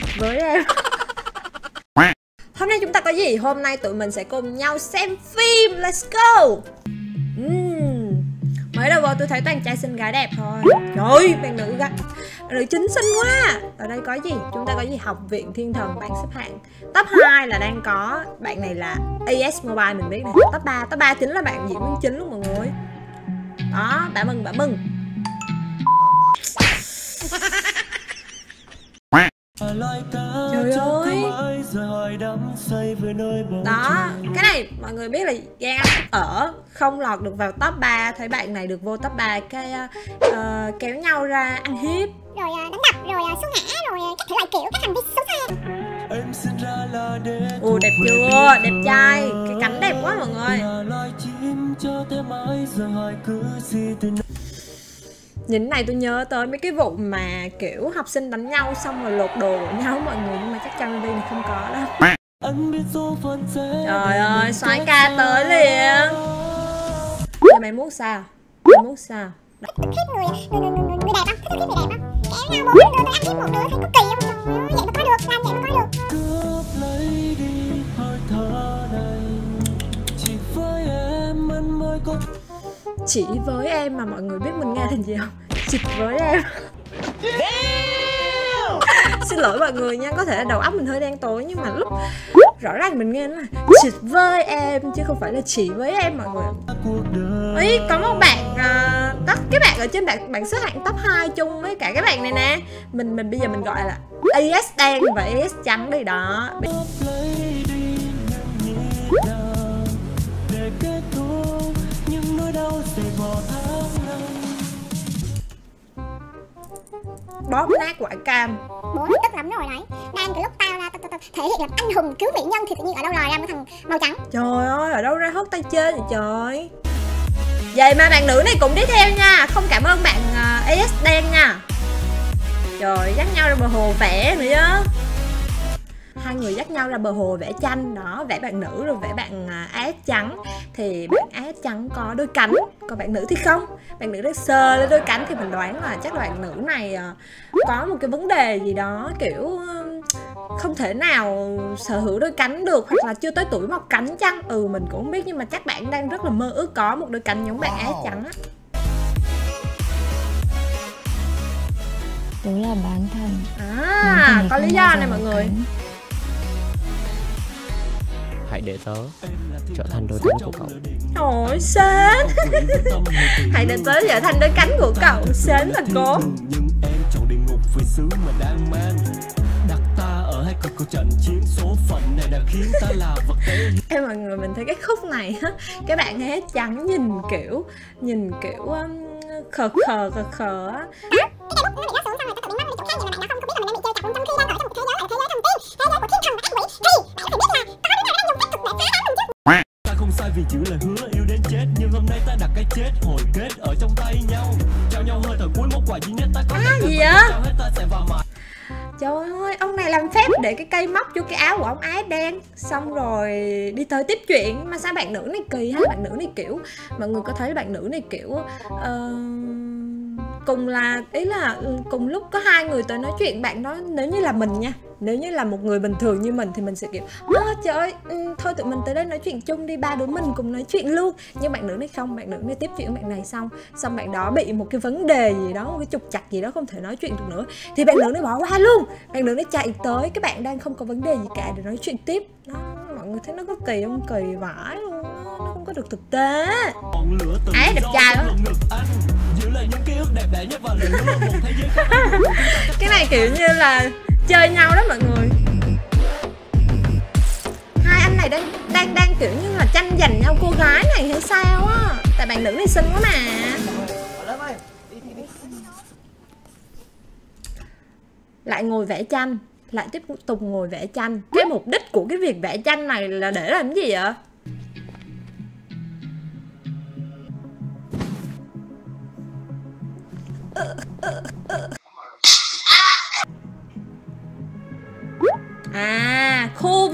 chịch với em. Hôm nay chúng ta có gì? Hôm nay tụi mình sẽ cùng nhau xem phim. Let's go. Uhm. Mới đầu vô tôi thấy toàn trai xinh gái đẹp thôi. Trời ơi, bạn nữ gái Nữ chính xinh quá. Ở đây có gì? Chúng ta có gì? Học viện thiên thần bảng xếp hạng. Top 2 là đang có Bạn này là AS Mobile mình biết nè Top 3, top 3 chính là bạn diễn viên chính luôn mọi người. Đó, bà mừng, bà mừng Đó Cái này mọi người biết là Giang ở Không lọt được vào top 3 Thấy bạn này được vô top 3 Cái uh, kéo nhau ra ăn hiếp. Rồi uh, đánh đập Rồi xấu ngã Rồi các thể loại kiểu Các hành vi xấu xa. Ồ đẹp chưa? Đẹp trai. Cái cánh đẹp quá mọi người Nhìn này tôi nhớ tới mấy cái vụ mà kiểu học sinh đánh nhau xong rồi lột đồ của nhau mọi người nhưng mà chắc chắn đây này không có đâu. Trời ơi, xoái ca tới liền. Giờ mày muốn sao? Mày muốn sao? Thích người, người, người, người, người đẹp không? Thích người đẹp không? Kéo nhau bốn đứa tôi ăn hiếp một đứa thấy có kỳ Chỉ với em mà mọi người biết mình nghe thành gì không? Chỉ với em. Xin lỗi mọi người nha, có thể đầu óc mình hơi đen tối Nhưng mà lúc rõ ràng mình nghe nó là chỉ với em chứ không phải là chỉ với em mọi người. Ý, có một bạn uh, cái bạn ở trên bảng bảng xếp hạng top 2 chung với cả cái bạn này nè. Mình mình bây giờ mình gọi là AS đen và AS trắng đây đó bóp nát quả cam. Bố tức lắm rồi đấy đang từ lúc tao ra tao thể hiện là anh hùng cứu mỹ nhân thì tự nhiên ở đâu lòi ra một thằng màu trắng. Trời ơi ở đâu ra hốt tay chơi vậy trời? Vậy mà bạn nữ này cũng đi theo nha. Không cảm ơn bạn uh, as đen nha. Trời dắt nhau ra bờ hồ vẽ nữa chứ hai người dắt nhau ra bờ hồ vẽ tranh. Đó vẽ bạn nữ rồi vẽ bạn át trắng. Thì bạn át trắng có đôi cánh. Còn bạn nữ thì không bạn nữ đang sờ lên đôi cánh thì mình đoán là chắc là bạn nữ này có một cái vấn đề gì đó kiểu không thể nào sở hữu đôi cánh được hoặc là chưa tới tuổi mọc cánh chăng? Ừ mình cũng không biết nhưng mà chắc bạn đang rất là mơ ước có một đôi cánh giống bạn át trắng á. Tớ là bán thần À, có lý do này mọi người. cánh. Hãy để tớ trở thành đôi cánh của cậu. Ôi sến. Hãy để tớ trở thành đôi cánh của cậu. Sến và cố em mọi người mình thấy cái khúc này á các bạn hết trắng nhìn kiểu nhìn kiểu um, khờ khờ khờ khờ á vì chữ lời hứa yêu đến chết. Nhưng hôm nay ta đặt cái chết hồi kết ở trong tay nhau. Trao nhau hơi thở cuối món quà duy nhất ta có à, gì vậy? Trời ơi, ông này làm phép để cái cây móc vô cái áo của ông ái đen. Xong rồi đi tới tiếp chuyện. Mà sao bạn nữ này kỳ ha, bạn nữ này kiểu Mọi người có thấy bạn nữ này kiểu uh, cùng là, ý là ừ, cùng lúc có hai người tới nói chuyện, bạn đó nếu như là mình nha, nếu như là một người bình thường như mình thì mình sẽ kiểu, ơ, trời ơi ừ, thôi tụi mình tới đây nói chuyện chung đi, ba đứa mình cùng nói chuyện luôn. Nhưng bạn nữ này không, bạn nữ này tiếp chuyện bạn này xong xong bạn đó bị một cái vấn đề gì đó, một cái trục chặt gì đó không thể nói chuyện được nữa. Thì bạn nữ này bỏ qua luôn. Bạn nữ này chạy tới cái bạn đang không có vấn đề gì cả để nói chuyện tiếp. Đó, mọi người thấy nó có kỳ không? Kỳ vãi luôn có được thực tế. Ấy đẹp trai quá. cái này kiểu như là chơi nhau đó mọi người. Hai anh này đang đang đang kiểu như là tranh giành nhau cô gái này hay sao á. Tại bạn nữ này xinh quá mà. Lại ngồi vẽ tranh. Lại tiếp tục ngồi vẽ tranh. Cái mục đích của cái việc vẽ tranh này là để làm gì vậy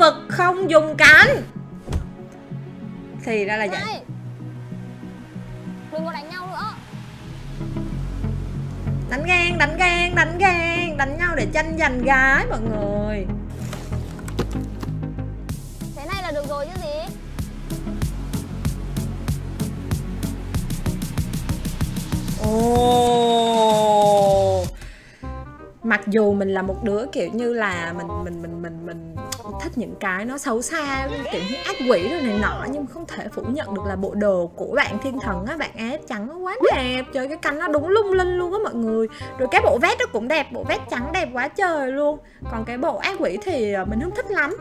Vực không dùng cánh. Thì ra là vậy. Đừng có đánh nhau nữa. Đánh ghen đánh ghen đánh ghen đánh nhau để tranh giành gái mọi người. Thế này là được rồi chứ gì? Ồ. Mặc dù mình là một đứa kiểu như là mình mình mình mình mình thích những cái nó xấu xa kiểu như ác quỷ rồi này nọ, nhưng không thể phủ nhận được là bộ đồ của bạn thiên thần á, bạn ấy trắng nó quá đẹp. Trời, cái cánh nó đúng lung linh luôn á mọi người. Rồi cái bộ vest nó cũng đẹp, bộ vest trắng đẹp quá trời luôn. Còn cái bộ ác quỷ thì à, mình không thích lắm.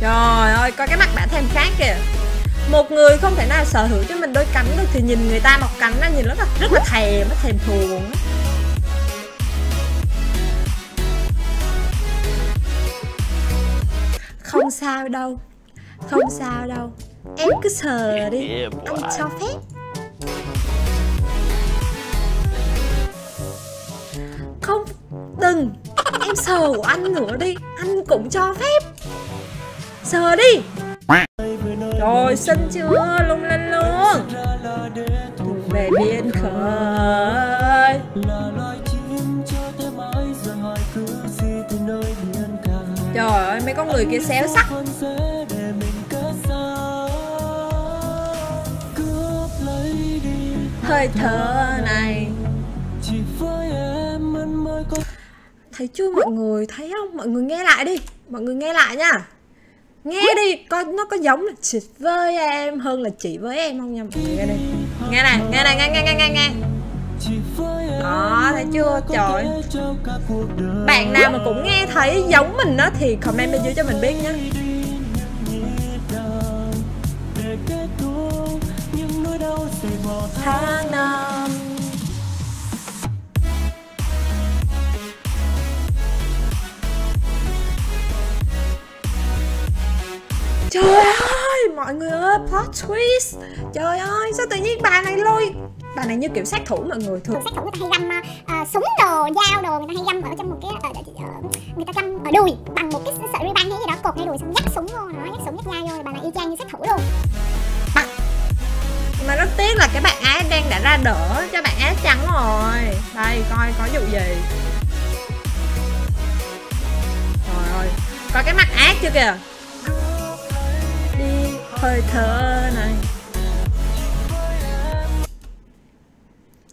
Trời ơi, coi cái mặt bạn thèm khác kìa. Một người không thể nào sở hữu cho mình đôi cánh được thì nhìn người ta mọc cánh ra nhìn nó rất là thèm, nó thèm thuồng không sao đâu. Không sao đâu. Em cứ sờ đi. Anh cho phép. Không đừng. Em sờ của anh nữa đi. Anh cũng cho phép. Sờ đi. Rồi xinh chưa? Lung linh luôn. Về biên khơi mấy con người kia xéo sắc. Hơi thở này. Thấy chưa mọi người? Thấy không? Mọi người nghe lại đi. Mọi người nghe lại nha. Nghe đi. Coi nó có giống là chị với em hơn là chị với em không nha mọi người? Nghe đi. Nghe này nghe này nghe nghe nghe nghe nghe đó thấy chưa? Trời. bạn nào mà cũng nghe thấy giống mình đó thì comment bên dưới cho mình biết nhé tháng năm. Trời ơi, mọi người ơi, plot twist. Trời ơi, sao tự nhiên bà này lôi Bà này như kiểu sát thủ mọi người thường. Sát thủ người ta hay găm uh, súng đồ, dao đồ Người ta hay găm ở trong một cái uh, uh, Người ta găm ở đùi bằng một cái sợi ri băng hay gì đó Cột ngay đùi xong dắt súng vô nó Dắt súng dắt dao vô Bà này y chang như sát thủ luôn. Mà rất tiếc là cái bạn ác đang đã ra đỡ cho bạn ác trắng rồi. Đây, coi có vụ gì. Trời ơi, coi cái mặt ác chưa kìa. Đi hơi thở này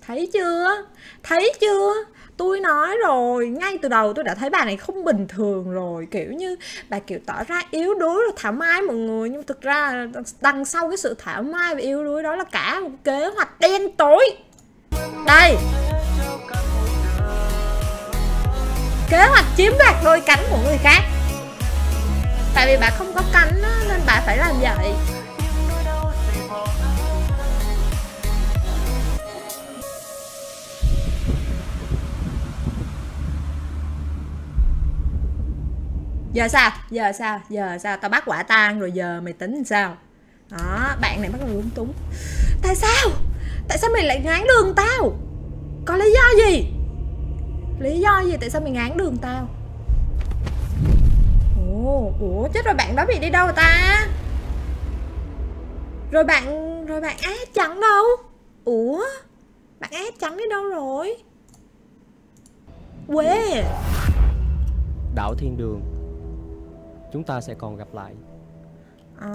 thấy chưa? Thấy chưa? Tôi nói rồi, ngay từ đầu tôi đã thấy bà này không bình thường rồi. Kiểu như bà, kiểu, tỏ ra yếu đuối rồi thảo mai mọi người. Nhưng thực ra đằng sau cái sự thảo mai và yếu đuối đó là cả một kế hoạch đen tối. Đây. Kế hoạch chiếm đoạt đôi cánh của người khác. Tại vì bà không có cánh nên bà phải làm vậy. Giờ sao? Giờ sao? Giờ sao? Tao bắt quả tang rồi, giờ mày tính sao? Đó, bạn này bắt đầu lúng túng. Tại sao? Tại sao mày lại ngán đường tao? Có lý do gì? Lý do gì tại sao mày ngán đường tao? Ồ, ủa, chết rồi, bạn đó bị đi đâu ta? Rồi bạn rồi bạn á trắng đâu? Ủa? Bạn á trắng đi đâu rồi? Quê. Đảo thiên đường chúng ta sẽ còn gặp lại. À.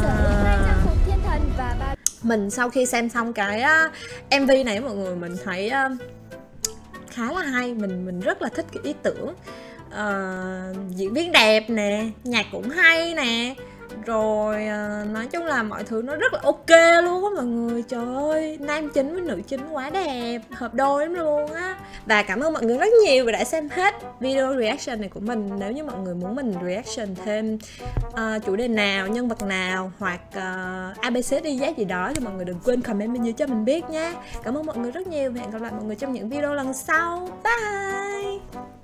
Sở hữu hai trang phục thiên thần và ba mình sau khi xem xong cái uh, mv này mọi người mình thấy uh, khá là hay. Mình mình rất là thích cái ý tưởng uh, diễn viên đẹp nè nhạc cũng hay nè rồi à, nói chung là mọi thứ nó rất là ok luôn á mọi người. Trời ơi nam chính với nữ chính quá đẹp hợp đôi lắm luôn á. Và cảm ơn mọi người rất nhiều vì đã xem hết video reaction này của mình. Nếu như mọi người muốn mình reaction thêm uh, chủ đề nào nhân vật nào hoặc à, uh, abc đi giá gì đó thì mọi người đừng quên comment bên dưới cho mình biết nha cảm ơn mọi người rất nhiều và hẹn gặp lại mọi người trong những video lần sau. Bye!